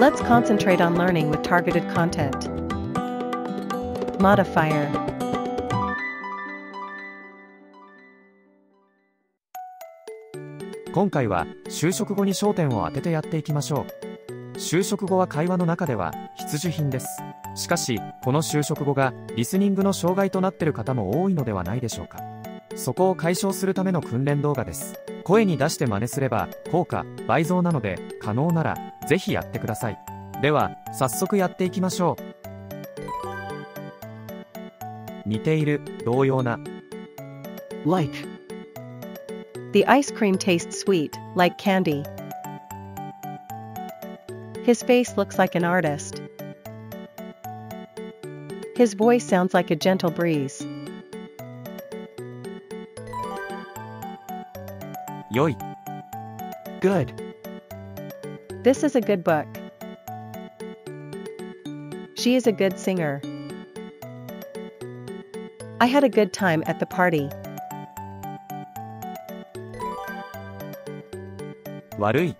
Let's concentrate on learning with targeted content. Modifier. 今回は就職後に焦点を当ててやっていきましょう。就職後は会話の中では必需品です。しかしこの就職後がリスニングの障害となっている方も多いのではないでしょうか。そこを解消するための訓練動画です。声に出して真似すれば効果倍増なので可能ならぜひやってくださいでは早速やっていきましょう似ている同様な like, The ice cream tastes sweet, like candy. His face looks like an artist. His voice sounds like a gentle breeze. Yoi. Good. This is a good book. She is a good singer. I had a good time at the party. 悪い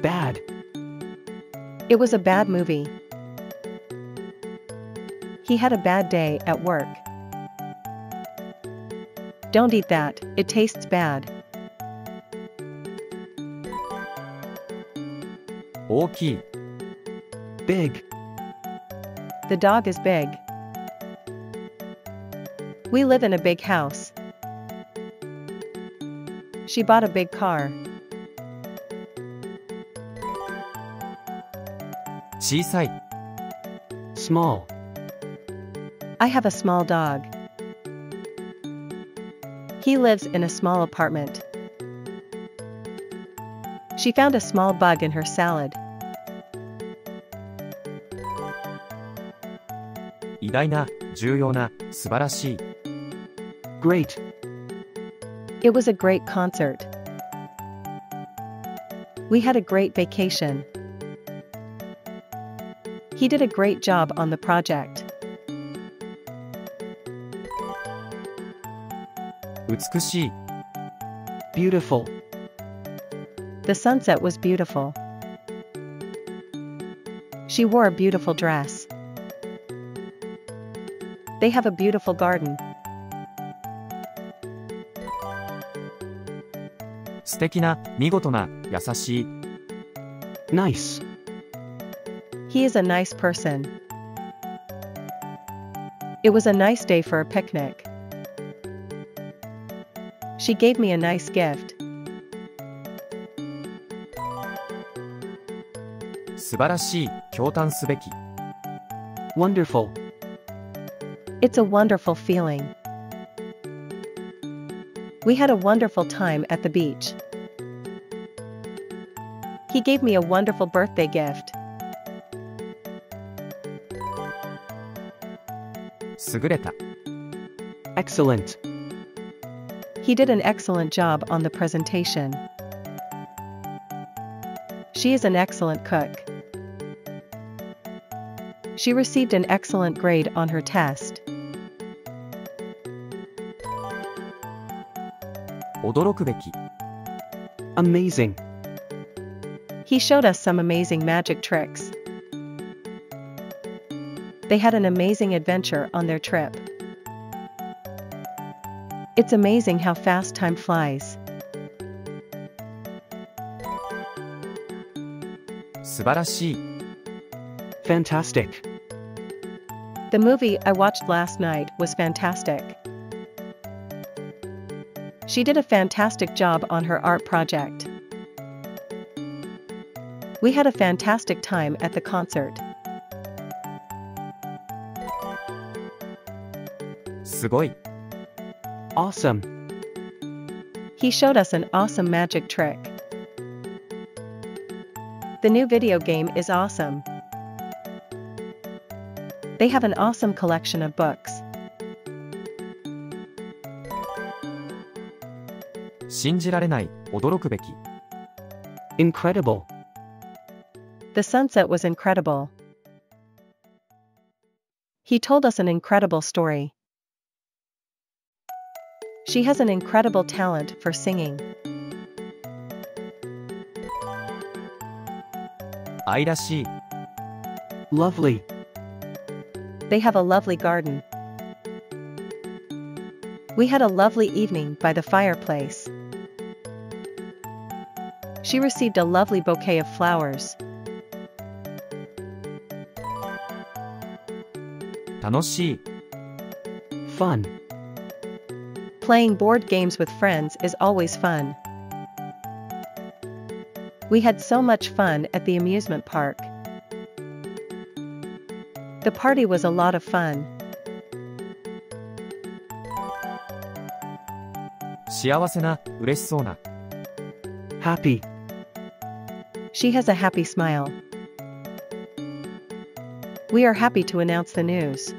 Bad. It was a bad movie. He had a bad day at work. Don't eat that, it tastes bad. 大きい big, The dog is big. We live in a big house. She bought a big car. 小さい small, I have a small dog. He lives in a small apartment. She found a small bug in her salad. 偉大な重要な素晴らしい great, It was a great concert. We had a great vacation. He did a great job on the project. 美しい beautiful, The sunset was beautiful. She wore a beautiful dress. They have a beautiful garden. 素敵な見事な優しい nice, He is a nice person. It was a nice day for a picnic. She gave me a nice gift. 素晴らしい驚嘆すべき wonderful, It's a wonderful feeling. We had a wonderful time at the beach. He gave me a wonderful birthday gift. 優れた excellent, He did an excellent job on the presentation. She is an excellent cook. She received an excellent grade on her test. 驚くべき amazing, He showed us some amazing magic tricks. They had an amazing adventure on their trip. It's amazing how fast time flies. 素晴らしい fantastic, The movie I watched last night was fantastic. She did a fantastic job on her art project. We had a fantastic time at the concert. すごい awesome, He showed us an awesome magic trick. The new video game is awesome. They have an awesome collection of books. 信じられない驚くべき incredible, The sunset was incredible. He told us an incredible story. She has an incredible talent for singing. 愛らしい Lovely. They have a lovely garden. We had a lovely evening by the fireplace. She received a lovely bouquet of flowers. 楽しい Fun. Playing board games with friends is always fun. We had so much fun at the amusement park. The party was a lot of fun. 幸せな嬉しそうな Happy. She has a happy smile. We are happy to announce the news.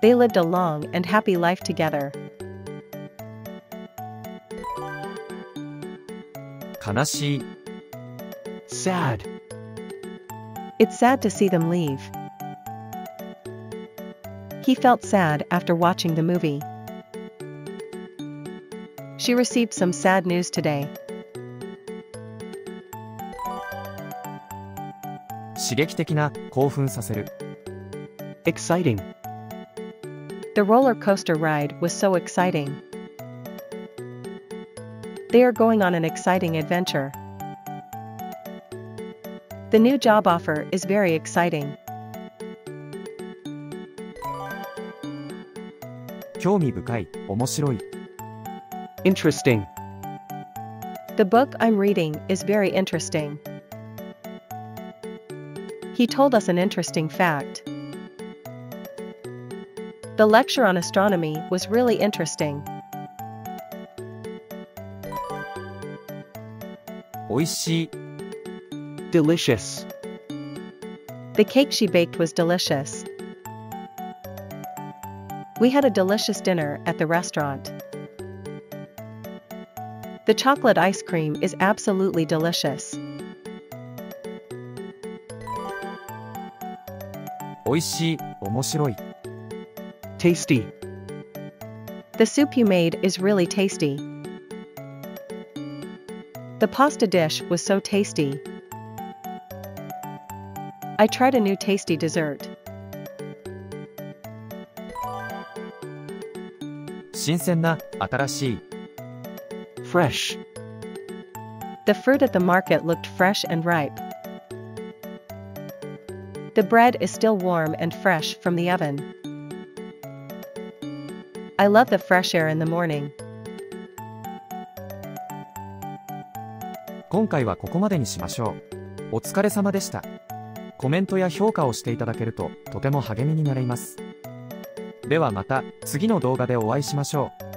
They lived a long and happy life together. 悲しい Sad. It's sad to see them leave. He felt sad after watching the movie. She received some sad news today. 刺激的な興奮させる Exciting. The roller coaster ride was so exciting. They are going on an exciting adventure. The new job offer is very exciting. 興味深い面白い Interesting. The book I'm reading is very interesting. He told us an interesting fact. The lecture on astronomy was really interesting. 美味しい Delicious. The cake she baked was delicious. We had a delicious dinner at the restaurant. The chocolate ice cream is absolutely delicious. 美味しい面白い Tasty. The soup you made is really tasty. The pasta dish was so tasty. I tried a new tasty dessert. 新鮮な新しい Fresh. The fruit at the market looked fresh and ripe. The bread is still warm and fresh from the oven. I love the fresh air in the morning. 今回はここまでにしましょうお疲れ様でした コメントや評価をしていただけるととても励みになります。ではまた次の動画でお会いしましょう。